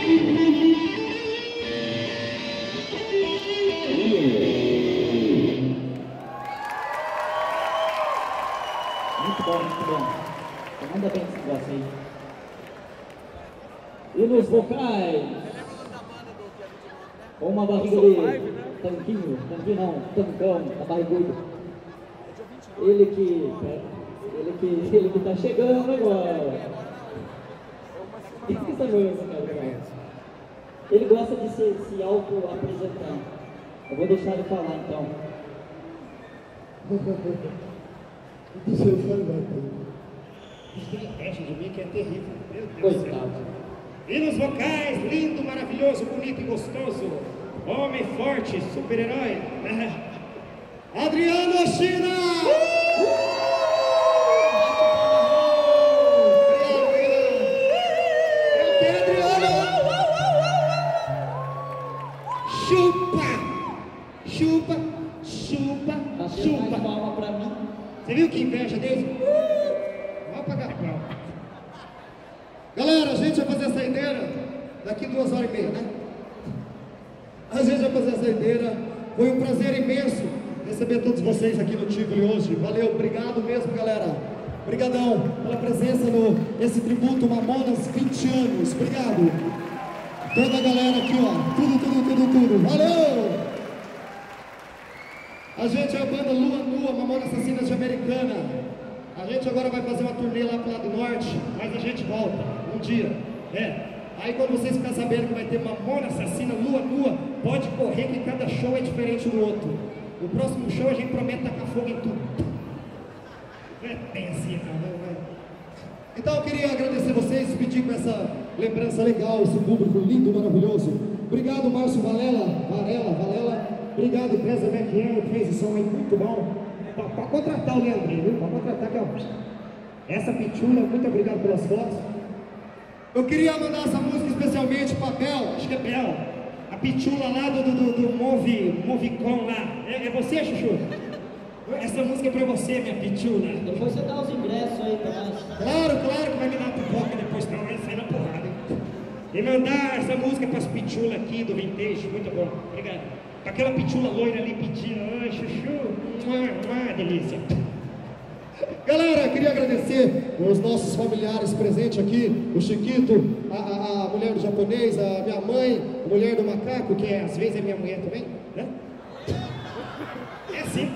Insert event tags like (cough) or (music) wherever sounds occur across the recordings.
Muito bom, muito bom. Manda bem esse negócio aí. E nos vocais? Com uma barriga de tanquinho, tanquinho não, tancão, tá barrigudo. Ele que. Ele que. Ele que tá chegando agora. Isso mesmo, cara. Ele gosta de se, se auto-apresentar. Eu vou deixar ele falar então. (laughs) Deixa eu falar. Eles têm inveja de mim que é terrível. Meu Deus do céu. Coitado. E nos vocais, lindo, maravilhoso, bonito e gostoso. Homem forte, super-herói. (laughs) Adriano China! Eu Chupa! palma pra mim. Você viu que inveja deles? Vamos pagar pau. Galera, a gente vai fazer a saideira daqui duas horas e meia, né? A gente vai fazer a saideira. Foi um prazer imenso receber todos vocês aqui no Tivoli hoje. Valeu, obrigado mesmo, galera. Obrigadão pela presença no esse tributo Mamonas 20 anos. Obrigado. Toda a galera aqui, ó. Tudo, tudo, tudo, tudo. Valeu! A gente é a banda Lua Nua, Mamona Assassinas de Americana. A gente agora vai fazer uma turnê lá pro lado norte, mas a gente volta um dia. É. Aí quando vocês ficarem sabendo que vai ter Mamona Assassina, Lua Nua, pode correr que cada show é diferente do outro. O próximo show a gente promete tacar fogo em tudo. Não é bem assim, não, não é? Então eu queria agradecer vocês, pedir com essa lembrança legal, esse público lindo, maravilhoso. Obrigado, Márcio Valela, Varela, Valela. Obrigado, César McKenna, que fez o som aí muito bom. Para contratar o Leandrinho, viu? Para contratar que é Essa pitula, muito obrigado pelas fotos. Eu queria mandar essa música especialmente para Bel, acho que é Bel. A pitula lá do, do, do, do Move, Movicon lá. É, é você, Chuchu? Essa música é pra você, minha pitula. Depois você dá os ingressos aí pra nós. Claro, claro que vai me dar pipoca depois, não vai sair na porrada. hein? E mandar essa música pras pitulas aqui do Vintage, muito bom. Obrigado. Aquela pitula loira ali pedindo, ai, chuchu, mua, delícia. Galera, queria agradecer os nossos familiares presentes aqui, o Chiquito, a, a- a mulher do japonês, a minha mãe, a mulher do macaco, que é, às vezes é minha mulher também, né? É sim.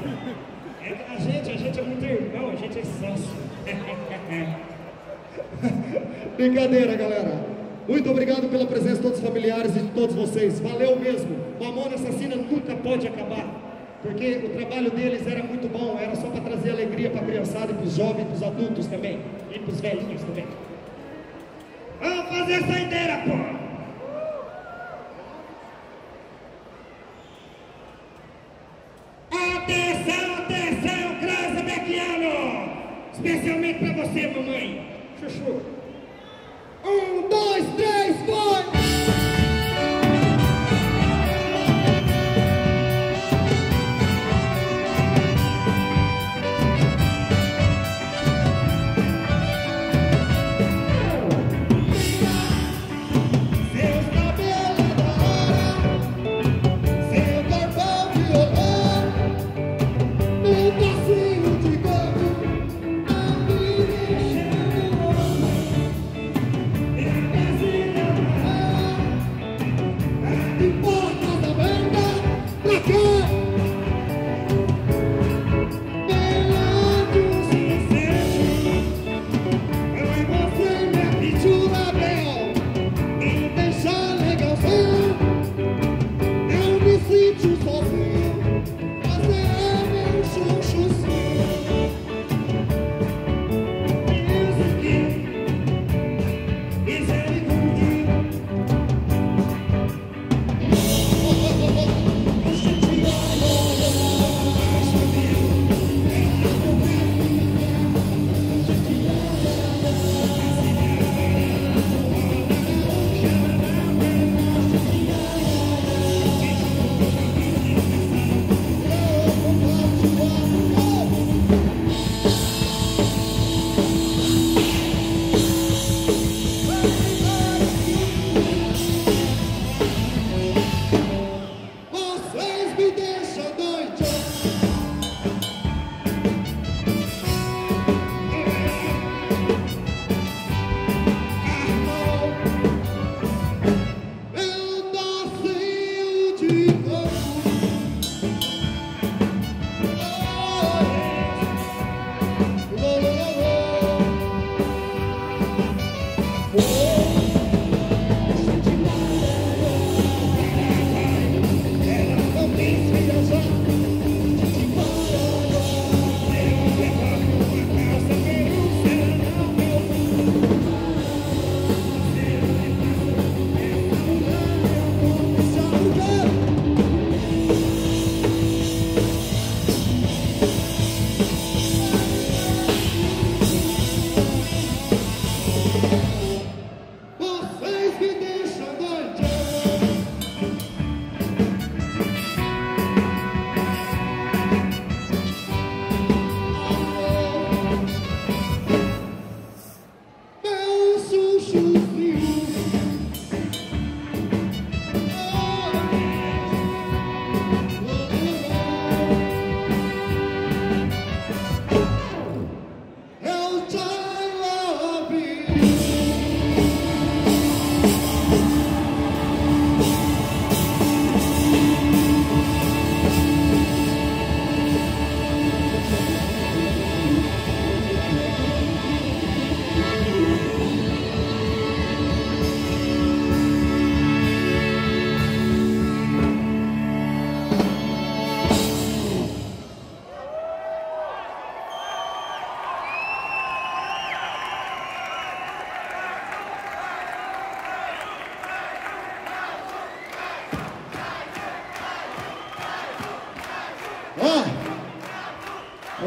É, a gente, a gente é muito irmão, a gente é sócio. (laughs) Brincadeira, galera. Muito obrigado pela presença de todos os familiares e de todos vocês. Valeu mesmo. Mamona Assassina nunca pode acabar. Porque o trabalho deles era muito bom, era só para trazer alegria para a criançada e para os jovens, para os adultos também. E para os velhinhos também. Vamos fazer saideira, pô! Atenção, atenção, Crasa Becchiano! Especialmente pra você, mamãe. Chuchu. Um, dois, três, foi!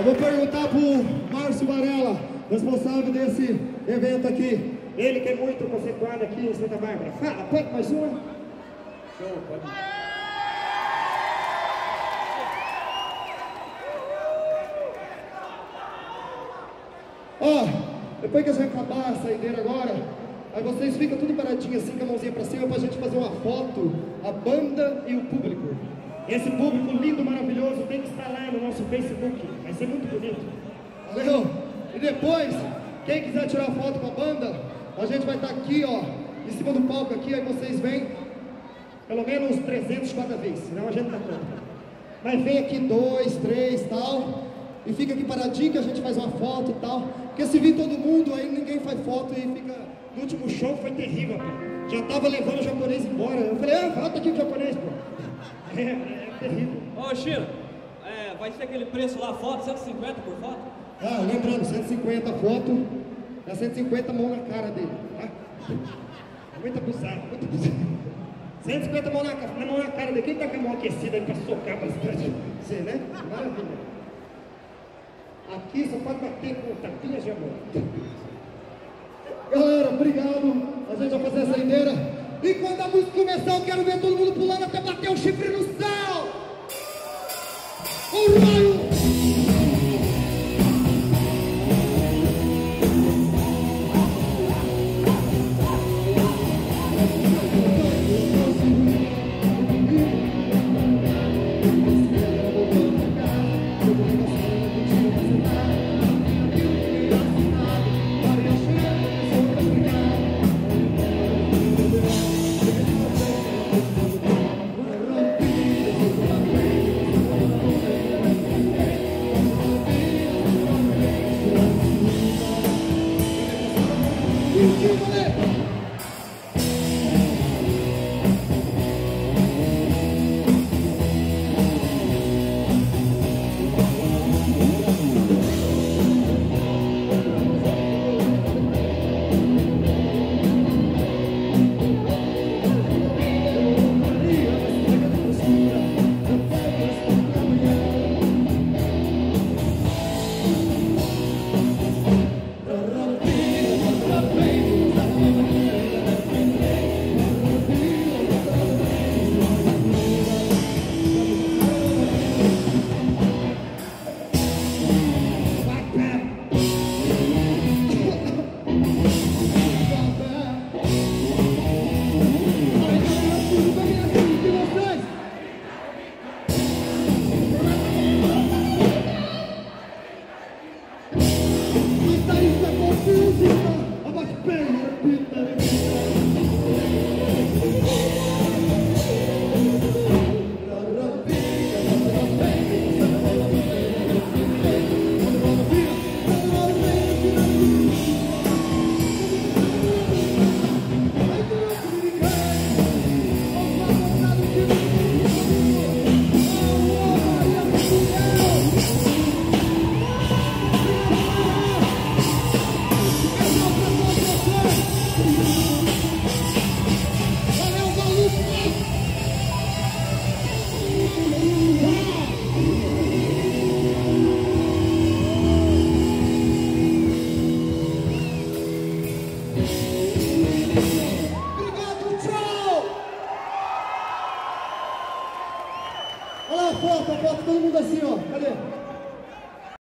Vou perguntar pro Márcio Varela, responsável desse evento aqui. Ele que é muito conceituado aqui em Santa Bárbara. Fala, pode mais uma? Show, pode. Ó, depois que a gente acabar a saideira agora, aí vocês ficam tudo paradinho assim com a mãozinha pra cima pra gente fazer uma foto, a banda e o público. Esse público lindo, maravilhoso, tem que estar lá no nosso Facebook. Vai ser muito bonito. Valeu! E depois, quem quiser tirar foto com a banda, a gente vai estar aqui, ó, em cima do palco aqui, aí vocês vêm pelo menos 300 cada vez, senão a gente tá conta. Mas vem aqui dois, três, tal, e fica aqui paradinho que a gente faz uma foto e tal. Porque se vir todo mundo, aí ninguém faz foto e fica. No último show foi terrível, pô. Já tava levando o japonês embora. Eu falei, ah, volta aqui o japonês, pô. (laughs) É, é terrível. Ô, Chiro, é, vai ser aquele preço lá, foto, 150 por foto? Ah, lembrando, 150 foto, dá 150 mão na cara dele, tá? Muito abusado, muito abusado. 150 mão na, na mão na cara dele. Quem tá com a mão aquecida aí pra socar bastante? Você, né? Maravilha. Aqui só pode bater com tapinhas de amor. Galera, obrigado. A gente vai fazer a saideira. E quando a música começar, eu quero ver todo mundo pulando até bater o chifre no céu.